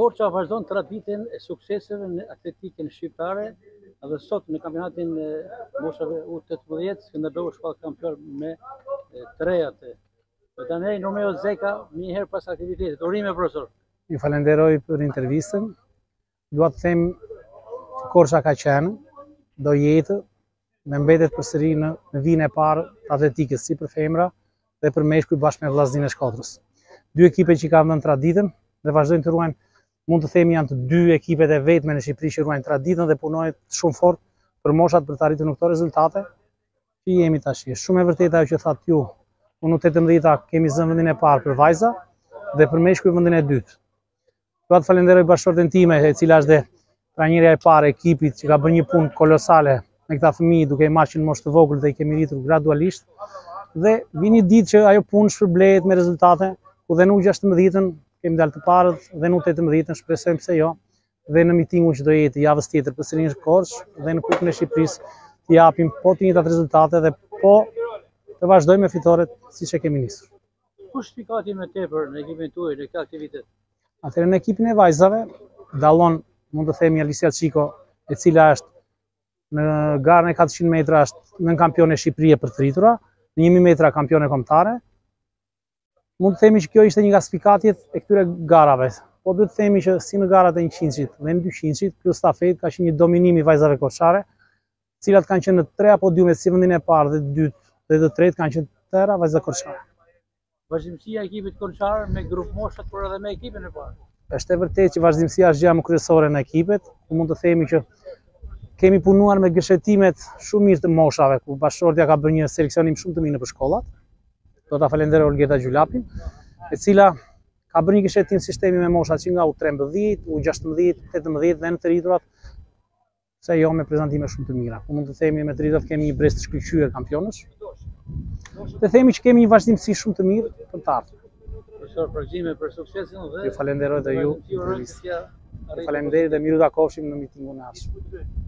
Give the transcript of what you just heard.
Korça vazhdon traditën e sukseseve në atletikën shqiptare dhe sot në kampionatin e moshave U18 Skënderbeu shpallet kampion me femrat. Trajneri Romeo Zeka, menjëherë pas aktivitetit. Urime, profesor! Ju falenderoj për intervistën. Dua të them që Korça ka qenë, do jetë e mbetet përsëri në vijën e parë të atletikës, si për femra dhe për meshkuj bashkë me Vllazninë e Shkodrës. Dy ekipe që kanë dhënë traditën dhe vazhdojnë të ruajnë mund të themi janë të dy ekipet e vetme në Shqipëri që ruajnë traditën dhe punojnë shumë fort për moshat për të arritur në këto rezultate. Që jemi tash. Është shumë e vërtetë ajo që thatë ju. U18-a kemi zënë vendin e parë për vajza dhe për meshkuj vendin e dytë. Dua të falenderoj bashkëshorten time, e cila është dhe trajnerja e parë e ekipit që ka bërë një punë kolosale me këta fëmijë duke i marrë që në moshë të vogël dhe i kemi rritur gradualisht. Dhe vjen dita që ajo punë shpërblehet me rezultate, ku dhe në 16-ën kemi dalë të parët dhe në 18-ën shpresojmë pse jo dhe në mitingun që do jetë javës tjetër përsëri në Korçë dhe në Kupën e Shqipërisë të japim po të njëjtat rezultate dhe po të vazhdojmë me fitoret siç e kemi nisur. Kush spikati më tepër në ekipin tuaj në këtë aktivitet? Atëherë në ekipin e vajzave dallon, mund të themi Alisia Çiko, e cila është në garën e 400 metra është nënkampione Shqipërie për të rritura, në 1000 metra kampione kombëtare. Mund të themi që kjo ishte një nga spikatjet e këtyre garave. Po duhet të themi që si në garat e 100-shit dhe në 200-shit, ku stafetë ka qenë një dominim i vajzave korçare. të cilat kanë qenë në tria podiumet si vendin e parë dhe të dytë dhe të tretë kanë qenë të tëra vajza korçare. Vazhdimësia e ekipit korçar me grupmoshat por edhe me ekipin e parë. Është e vërtetë që vazhdimësia është gjëja më kryesore në ekipet, ku mund të themi që kemi punuar me gërshetimet shumë mirë të moshave, ku bashkëshortja ka bërë një seleksionim shumë të mirë në shkollat. Do ta falenderoj Olgeta Gjylapin, e cila ka bërë një gërshetim sistemi me moshat që nga U13, U16, 18 dhe në të rriturat Pse jo me prezantime shumë të mira. Po mund të themi me të rriturat kemi një brez të shkëlqyer kampionësh. Të themi që kemi një vazhdimësi shumë të mirë për të ardhmen. Profesor, përgjime për suksesin dhe... Ju falenderoj dhe ju, Ju falenderoj dhe mirë u takofshim në mitingun e ashtë.